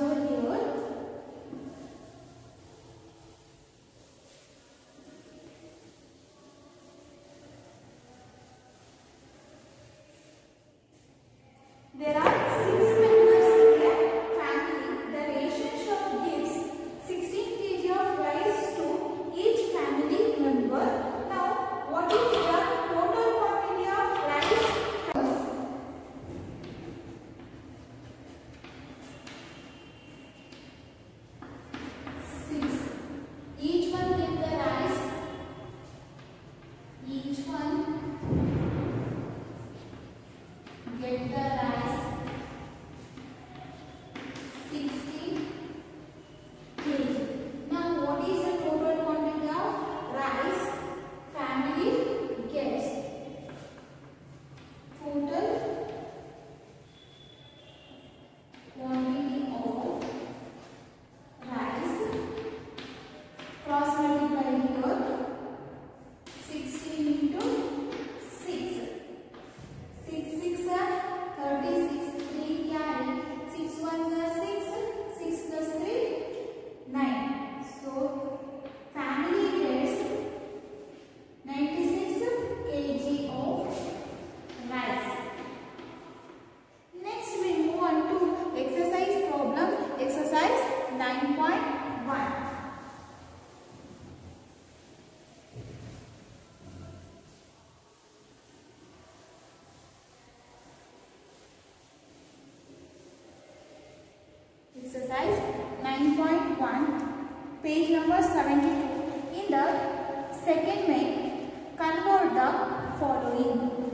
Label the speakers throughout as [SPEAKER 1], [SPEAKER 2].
[SPEAKER 1] observe Exercise 9.1, page number 72. In the second main convert the following.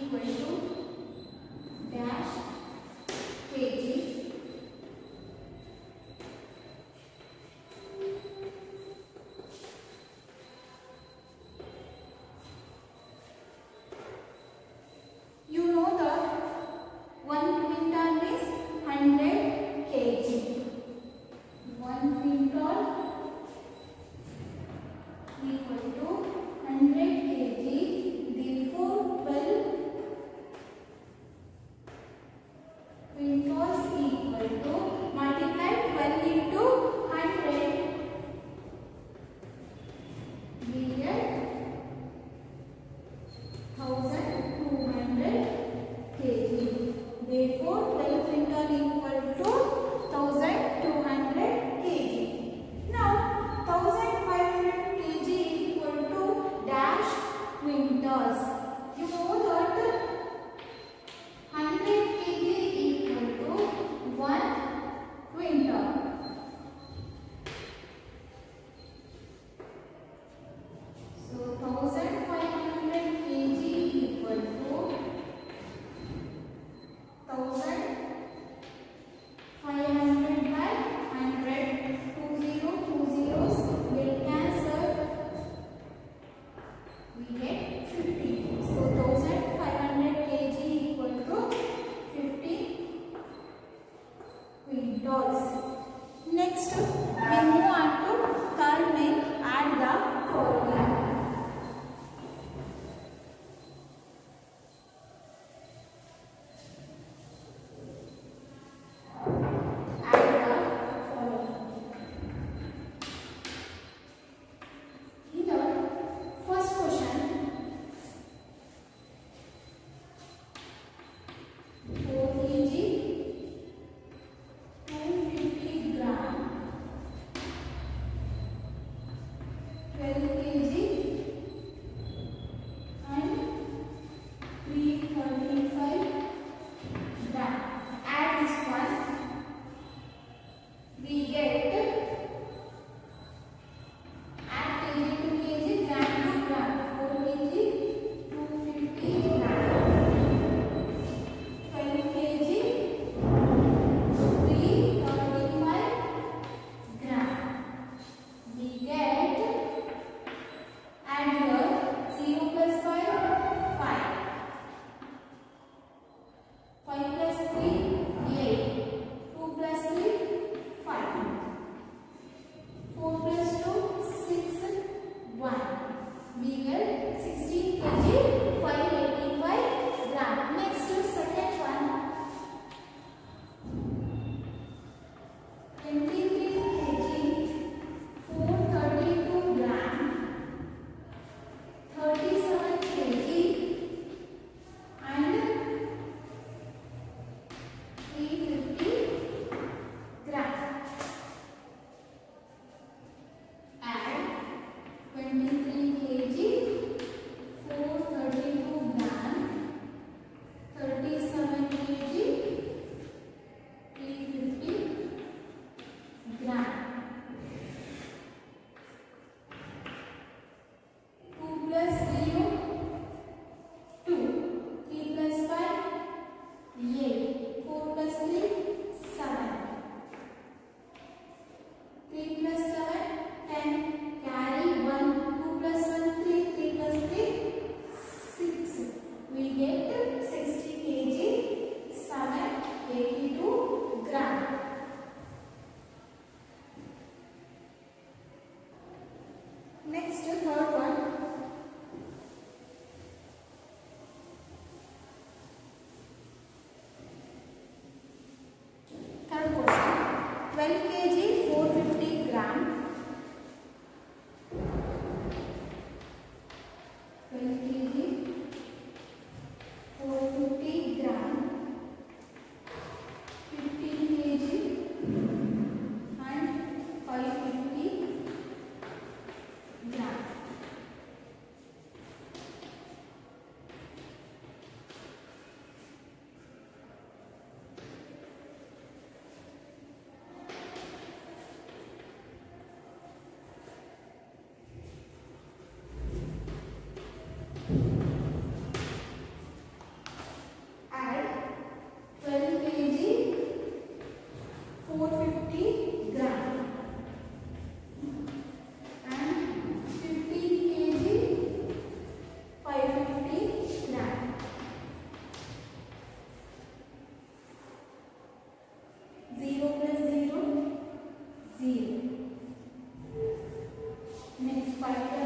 [SPEAKER 1] Thank you. Vai